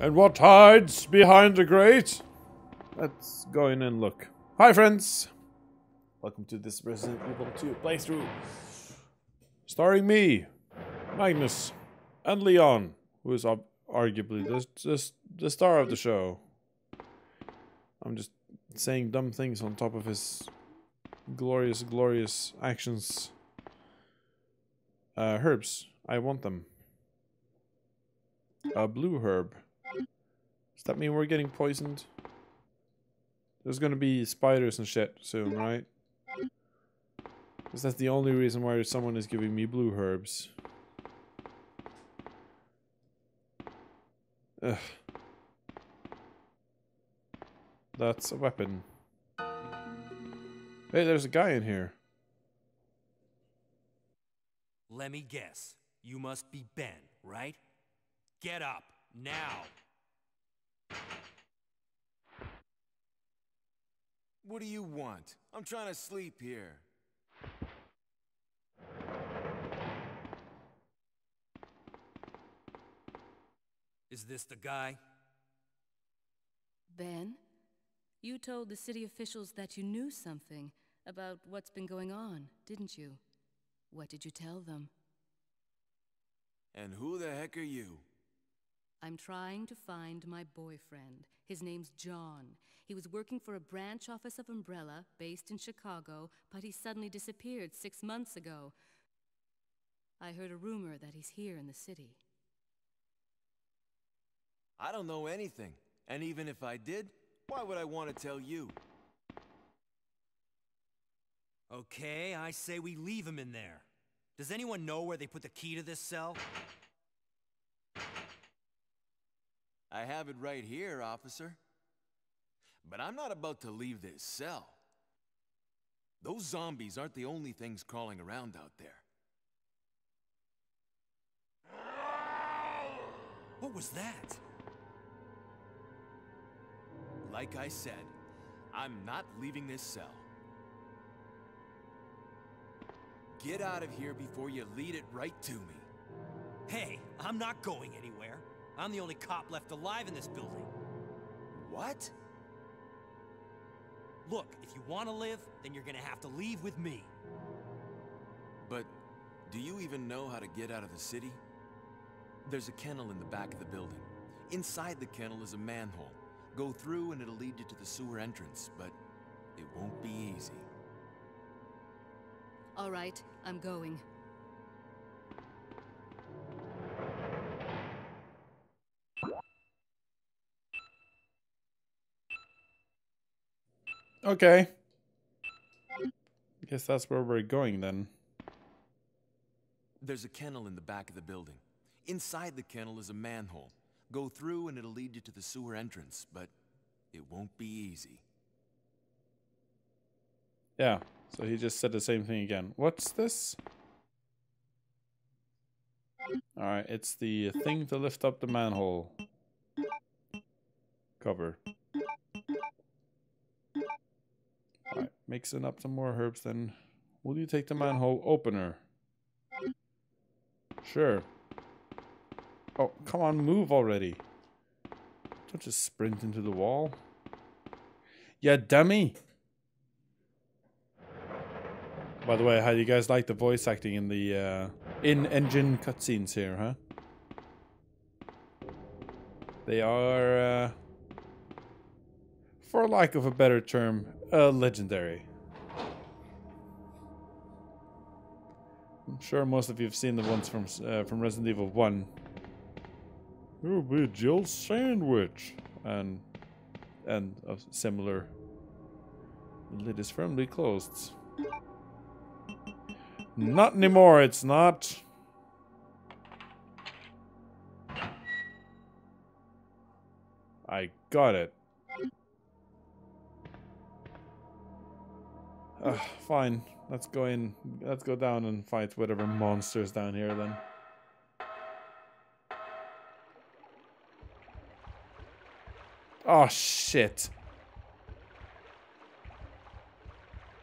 And what hides behind the grate? Let's go in and look. Hi, friends! Welcome to this Resident Evil 2 playthrough. Starring me, Magnus, and Leon, who is arguably the, the, the star of the show. I'm just saying dumb things on top of his glorious, glorious actions. Uh, herbs. I want them. A blue herb. Does that mean we're getting poisoned? There's gonna be spiders and shit soon, right? Because that's the only reason why someone is giving me blue herbs. Ugh. That's a weapon. Hey, there's a guy in here. Let me guess. You must be Ben, right? Get up, now! What do you want? I'm trying to sleep here. Is this the guy? Ben? You told the city officials that you knew something about what's been going on, didn't you? What did you tell them? And who the heck are you? I'm trying to find my boyfriend. His name's John. He was working for a branch office of Umbrella based in Chicago, but he suddenly disappeared six months ago. I heard a rumor that he's here in the city. I don't know anything. And even if I did, why would I want to tell you? Okay, I say we leave him in there. Does anyone know where they put the key to this cell? I have it right here, officer. But I'm not about to leave this cell. Those zombies aren't the only things crawling around out there. What was that? Like I said, I'm not leaving this cell. Get out of here before you lead it right to me. Hey, I'm not going anywhere. I'm the only cop left alive in this building. What? Look, if you want to live, then you're gonna have to leave with me. But do you even know how to get out of the city? There's a kennel in the back of the building. Inside the kennel is a manhole. Go through and it'll lead you to the sewer entrance, but it won't be easy. All right, I'm going. Okay. Guess that's where we're going then. There's a kennel in the back of the building. Inside the kennel is a manhole. Go through and it'll lead you to the sewer entrance, but it won't be easy. Yeah, so he just said the same thing again. What's this? Alright, it's the thing to lift up the manhole cover. Mixing up some more herbs then. Will you take the manhole opener? Sure. Oh, come on, move already. Don't just sprint into the wall. Yeah, dummy. By the way, how do you guys like the voice acting in the uh, in-engine cutscenes here, huh? They are, uh, for lack of a better term, uh, legendary. I'm sure most of you have seen the ones from uh, from Resident Evil 1. It'll be Jill's sandwich. And, and a similar. The lid is firmly closed. Not anymore, it's not. I got it. Uh, fine. Let's go in. Let's go down and fight whatever monsters down here then. Oh, shit.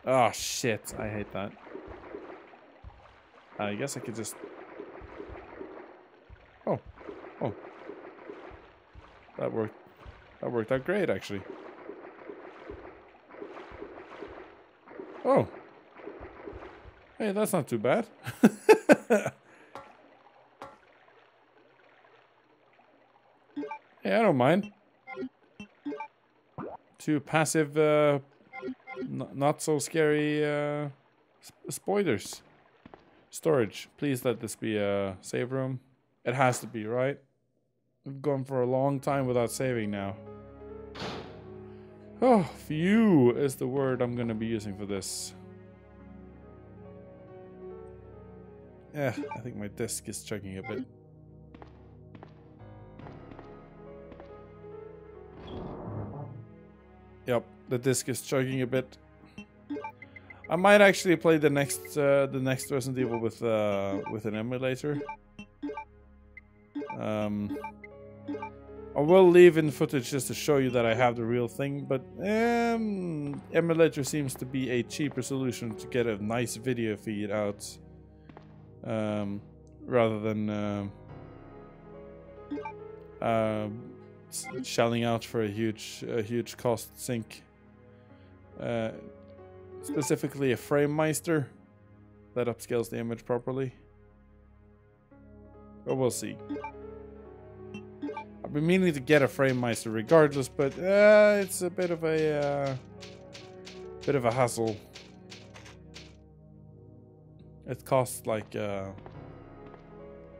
Oh, shit. I hate that. I guess I could just... Oh. Oh. that worked. That worked out great, actually. Oh. Hey, that's not too bad. hey, I don't mind. Two passive, uh, not so scary uh, sp spoilers. Storage. Please let this be a save room. It has to be, right? We've gone for a long time without saving now. Oh, few is the word I'm going to be using for this. Yeah, I think my disk is chugging a bit. Yep, the disk is chugging a bit. I might actually play the next uh, the next Resident Evil with uh, with an emulator. Um, I will leave in footage just to show you that I have the real thing, but um, emulator seems to be a cheaper solution to get a nice video feed out, um, rather than uh, uh, shelling out for a huge a huge cost sink. Uh, specifically a FrameMeister that upscales the image properly. But we'll see. Been meaning to get a FrameMeister regardless, but uh, it's a bit of a uh, bit of a hassle. It costs like uh,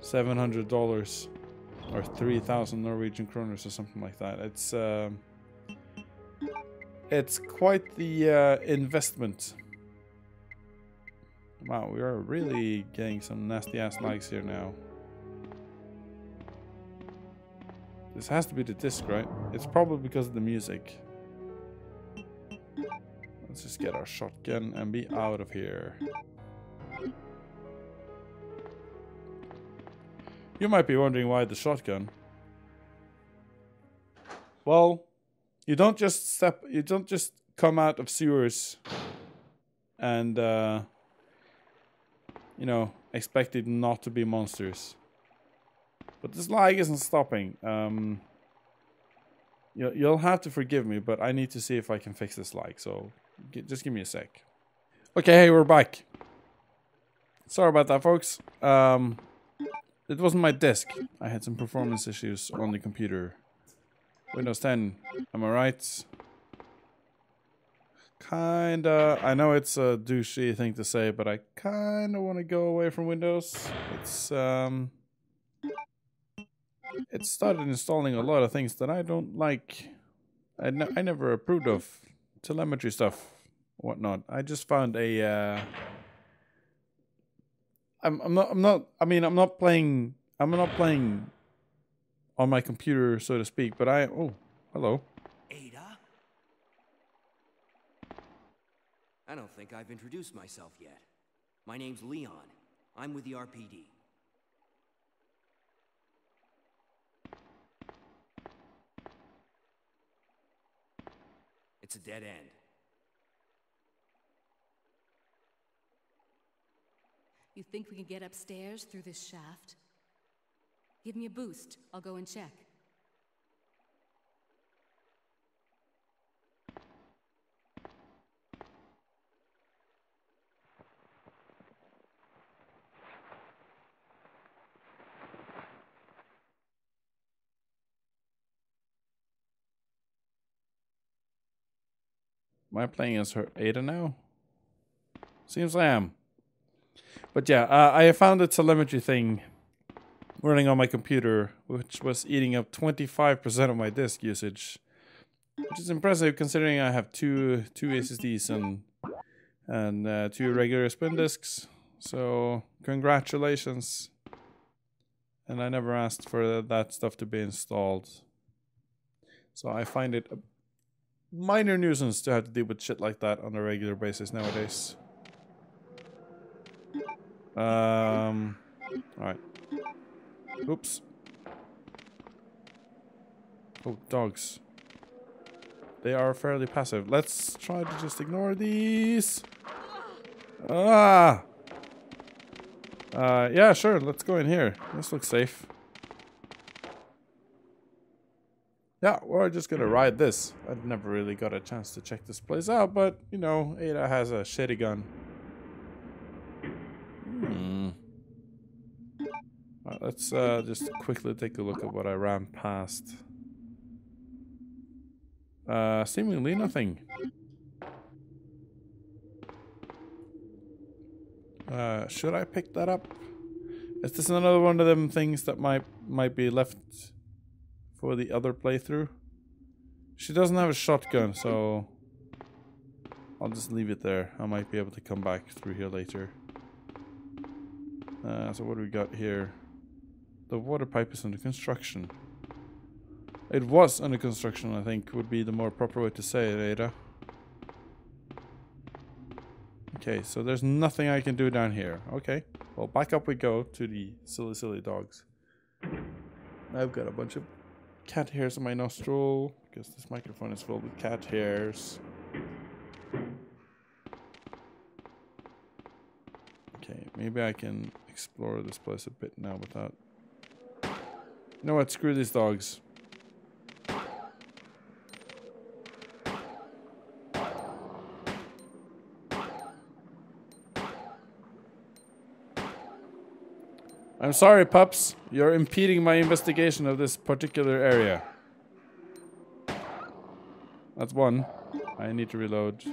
seven hundred dollars or three thousand Norwegian kroners or something like that. It's um, it's quite the uh, investment. Wow, we are really getting some nasty ass likes here now. This has to be the disc, right? It's probably because of the music. Let's just get our shotgun and be out of here. You might be wondering why the shotgun. Well, you don't just step you don't just come out of sewers and uh, you know expect it not to be monsters but this lag isn't stopping um, you, you'll have to forgive me but i need to see if i can fix this lag so just give me a sec okay hey we're back sorry about that folks um, it wasn't my disk i had some performance issues on the computer Windows 10. Am I right? Kinda. I know it's a douchey thing to say, but I kinda want to go away from Windows. It's, um... It started installing a lot of things that I don't like. I, I never approved of. Telemetry stuff, whatnot. I just found a, uh... I'm, I'm not, I'm not, I mean, I'm not playing, I'm not playing on my computer, so to speak. But I, oh, hello. Ada? I don't think I've introduced myself yet. My name's Leon. I'm with the RPD. It's a dead end. You think we can get upstairs through this shaft? Give me a boost. I'll go and check. Am I playing as her Ada now? Seems I am. But yeah, uh, I found the telemetry thing running on my computer, which was eating up 25% of my disk usage. Which is impressive considering I have two two SSDs and and uh, two regular spin disks. So congratulations. And I never asked for that stuff to be installed. So I find it a minor nuisance to have to deal with shit like that on a regular basis nowadays. Um, all right. Oops. Oh, dogs. They are fairly passive. Let's try to just ignore these. Ah! Uh, yeah, sure. Let's go in here. This looks safe. Yeah, we're just gonna ride this. I've never really got a chance to check this place out, but you know, Ada has a shitty gun. Hmm. Alright, let's uh, just quickly take a look at what I ran past. Uh, seemingly nothing. Uh, should I pick that up? Is this another one of them things that might might be left for the other playthrough? She doesn't have a shotgun, so I'll just leave it there. I might be able to come back through here later. Uh, so what do we got here? The water pipe is under construction. It was under construction, I think, would be the more proper way to say it, Ada. Okay, so there's nothing I can do down here. Okay, well, back up we go to the silly, silly dogs. I've got a bunch of cat hairs in my nostril, because this microphone is filled with cat hairs. Okay, maybe I can explore this place a bit now without... You know what, screw these dogs. I'm sorry, pups. You're impeding my investigation of this particular area. That's one. I need to reload.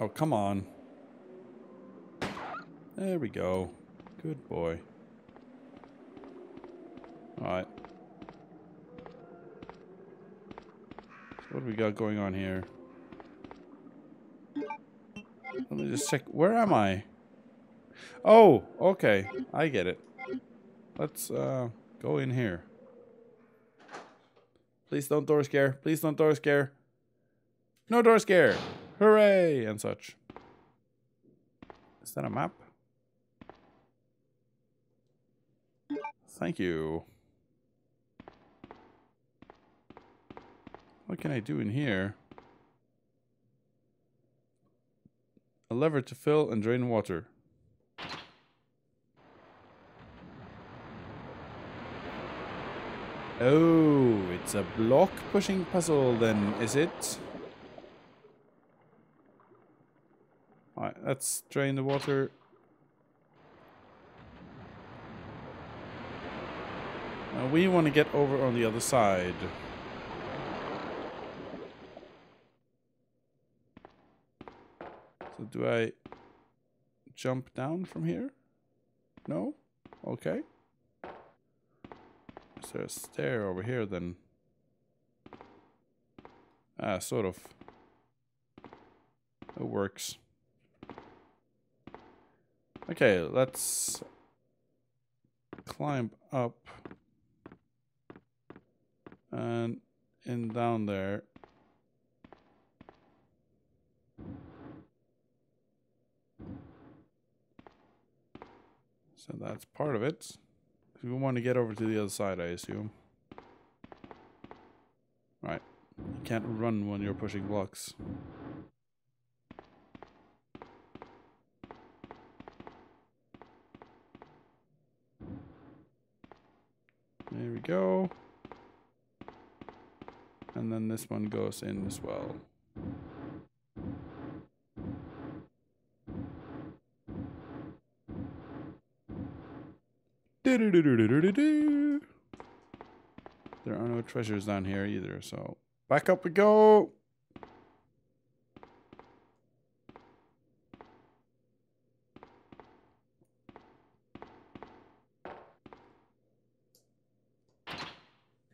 Oh, come on. There we go. Good boy. Alright. What do we got going on here? Let me just check. Where am I? Oh, okay. I get it. Let's uh, go in here. Please don't door scare. Please don't door scare. No door scare. Hooray! And such. Is that a map? Thank you. What can I do in here? A lever to fill and drain water. Oh, it's a block pushing puzzle then, is it? Alright, let's drain the water. Now we want to get over on the other side. So do I jump down from here? No? Okay. Is there a stair over here then? Ah, sort of. It works. Okay, let's climb up and in down there. So that's part of it. If We want to get over to the other side, I assume. Right. You can't run when you're pushing blocks. There we go. And then this one goes in as well. There are no treasures down here either, so back up we go.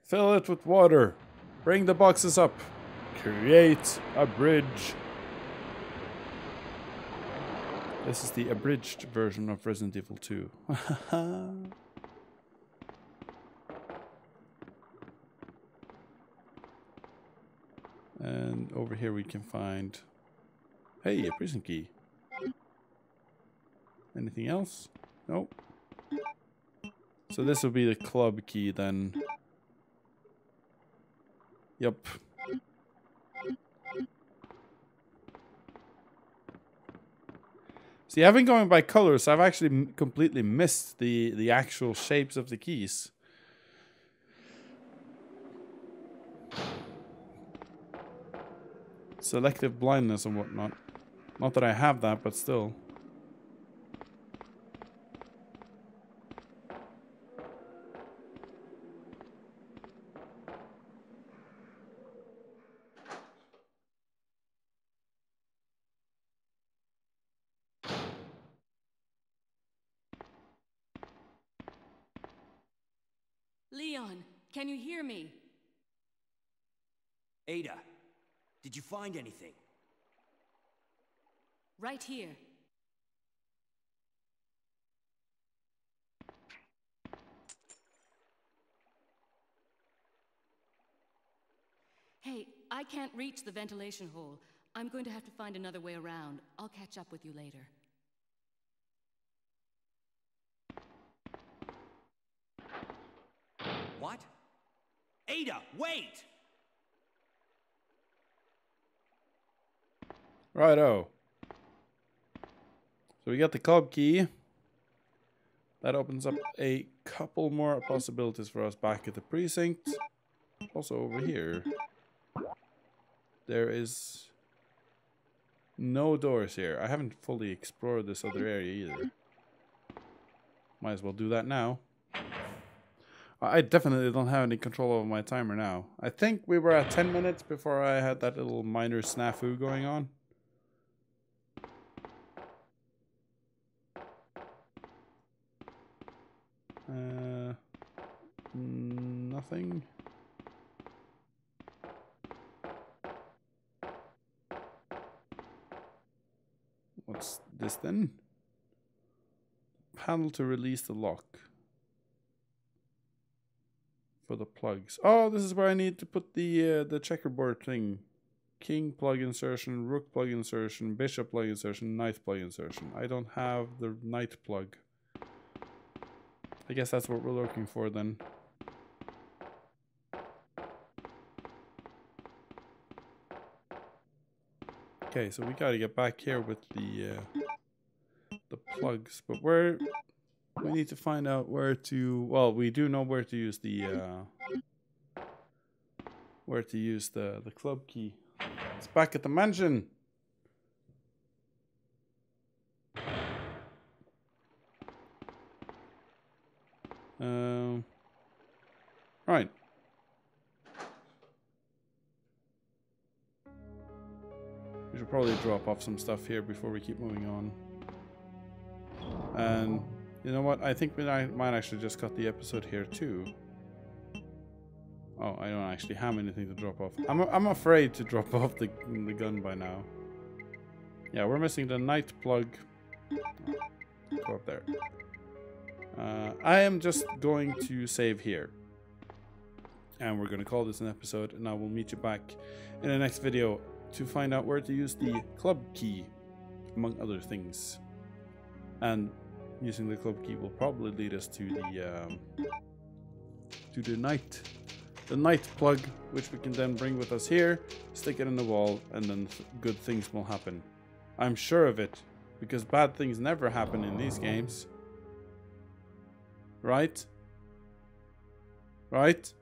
Fill it with water. Bring the boxes up. Create a bridge. This is the abridged version of Resident Evil 2. and over here we can find... Hey, a prison key. Anything else? Nope. So this will be the club key then. Yep. See, I've been going by colors. I've actually completely missed the the actual shapes of the keys. Selective blindness and whatnot. Not that I have that, but still. Leon, can you hear me? Ada, did you find anything? Right here. Hey, I can't reach the ventilation hole. I'm going to have to find another way around. I'll catch up with you later. What? Ada, wait! Righto. So we got the club key. That opens up a couple more possibilities for us back at the precinct. Also over here. There is no doors here. I haven't fully explored this other area either. Might as well do that now. I definitely don't have any control over my timer now. I think we were at 10 minutes before I had that little minor snafu going on. Uh, nothing. What's this then? Panel to release the lock. For the plugs. Oh, this is where I need to put the uh, the checkerboard thing. King plug insertion, rook plug insertion, bishop plug insertion, knight plug insertion. I don't have the knight plug. I guess that's what we're looking for then. Okay, so we gotta get back here with the uh, the plugs, but where we need to find out where to. Well, we do know where to use the uh, where to use the the club key. It's back at the mansion. Off some stuff here before we keep moving on. And you know what? I think we might actually just cut the episode here too. Oh, I don't actually have anything to drop off. I'm, I'm afraid to drop off the, the gun by now. Yeah, we're missing the knight plug. Go up there. Uh, I am just going to save here. And we're going to call this an episode. And I will meet you back in the next video to find out where to use the club key, among other things. And using the club key will probably lead us to the um, to the knight the knight plug, which we can then bring with us here, stick it in the wall, and then th good things will happen. I'm sure of it, because bad things never happen in these games. Right? Right?